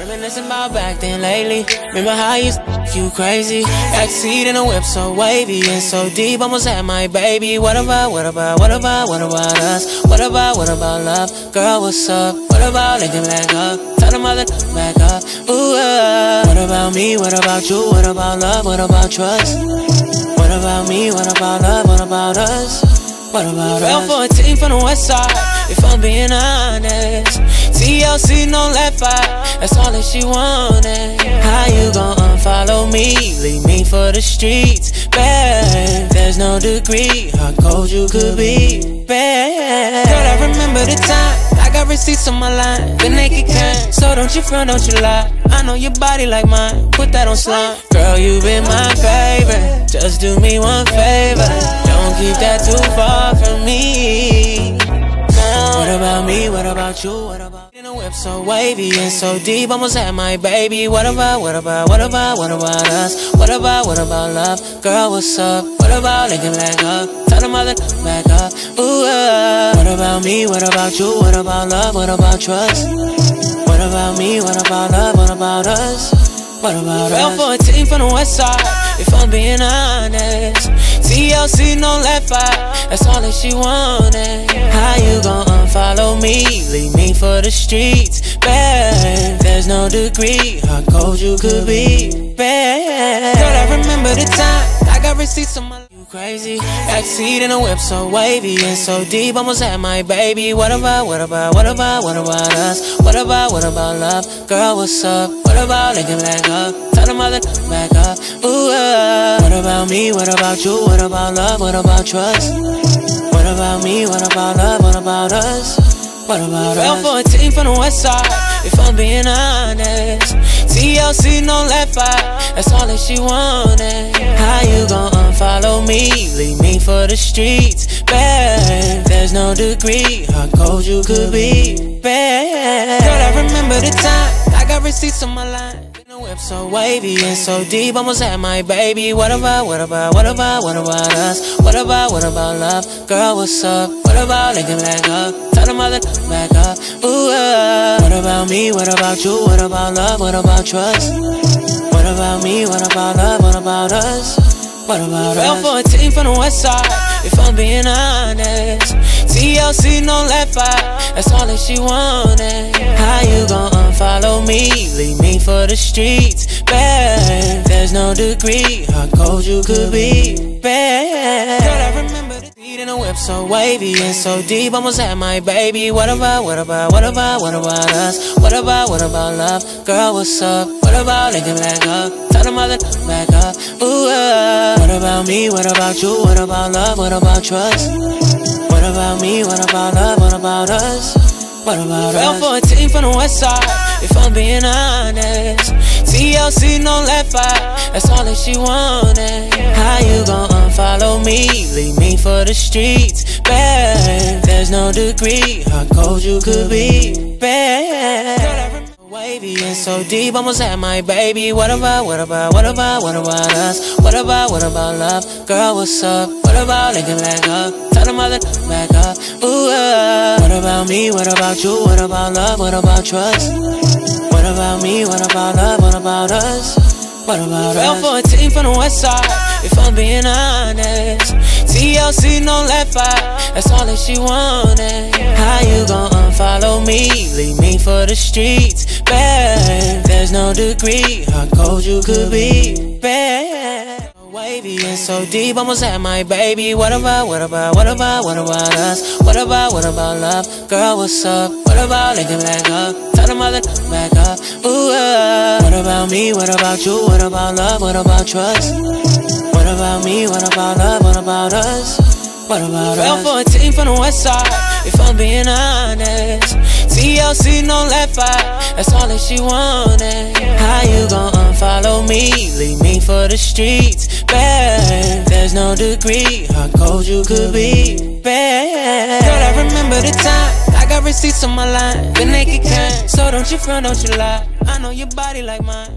Reminiscing about back then lately. Remember how I used to you crazy? Backseat in a whip so wavy and so deep. Almost had my baby. What about, what about, what about, what about us? What about, what about love? Girl, what's up? What about linking back up? Tell the mother back up. Ooh, uh. What about me? What about you? What about love? What about trust? What about me? What about love? What about us? What about Fell us? for a team from the west side, if I'm being honest. TLC, no left eye, that's all that she wanted. How you gon' unfollow me? Leave me for the streets, bad. There's no degree, how cold you could be, bad. Girl, I remember the time. I got receipts on my line, the naked kind. So don't you front, don't you lie. I know your body like mine, put that on slime. Girl, you been my favorite. Just do me one favor. Don't keep that too far from me. What about me? What about you? What about in so wavy and so deep? Almost had my baby. What about? What about? What about? What about us? What about? What about love? Girl, what's up? What about linking back up? Tell the mother back up. Ooh, uh. What about me? What about you? What about love? What about trust? What about me? What about love? What about us? What about Fell us? a team from the west side, if I'm being honest. TLC, no left eye, that's all that she wanted. How you gon' unfollow me? Leave me for the streets, bad. There's no degree, how cold you could be, bad. Girl, I remember the time, I got receipts on my crazy. Backseat in a whip so wavy and so deep, almost had my baby. What about, what about, what about, what about us? What about, what about love? Girl, what's up? What about linking back up? Tell the mother back up. Ooh, uh. What about me? What about you? What about love? What about trust? What about me? What about love? What about us? What about Fell us? for a team from the west side, if I'm being honest. TLC, no left eye, that's all that she wanted. How you gon' me? Leave me for the streets, bad. There's no degree, how cold you could be, bad. Girl, I remember the time, I got receipts on my line. In a whip so wavy and so deep, almost had my baby. What about, what about, what about, what about us? What about, what about love? Girl, what's up? What about linking back up? Tell the mother back up. Ooh, uh. What about me? What about you? What about love? What about trust? What about me? What about love? What about us? What about Fell us? for a team from the west side, if I'm being honest. TLC, no left eye, that's all that she wanted. How you gon' unfollow me? Leave me for the streets, bad. There's no degree, how cold you could be, bad. Girl, I remember the in a whip so wavy and so deep, almost had my baby. What about, what about, what about, what about us? What about, what about love? Girl, what's up? What about linking back up? Tell the mother back up. Ooh, uh. What about me? What about you? What about love? What about trust? What about me? What about love? What about us? What about Fell us? for a team from the west side, if I'm being honest. TLC, no left eye, that's all that she wanted. How you gon' unfollow me? Leave me for the streets, bad. There's no degree, how cold you could be, bad. Wavy and so deep, almost had my baby. What about, what about, what about, what about us? What about, what about love? Girl, what's up? What about linking back up? Tell the mother back up. Ooh, uh. What about me? What about you? What about love? What about trust? What about me? What about love? What about us? What about Fell us? for a team from the west side, if I'm being honest. TLC, no left eye, that's all that she wanted. How you gon' unfollow me? Leave me for the streets, bad. There's no degree, how cold you could be, bad. Wavy and so deep, almost had my baby. What about, what about, what about, what about us? What about, what about love? Girl, what's up? What about linking back up? Tell the mother back up. Ooh, uh. What about me? What about you? What about love? What about trust? What about me? What about love? What about us? What about Fell us? for a team from the west side, if I'm being honest. TLC, no left eye, that's all that she wanted. How you gon' unfollow me? Leave me for the streets, bad. There's no degree, how cold you could be, bad. Girl, I remember the time, I got receipts on my line, the naked kind. So don't you front, don't you lie. I know your body like mine.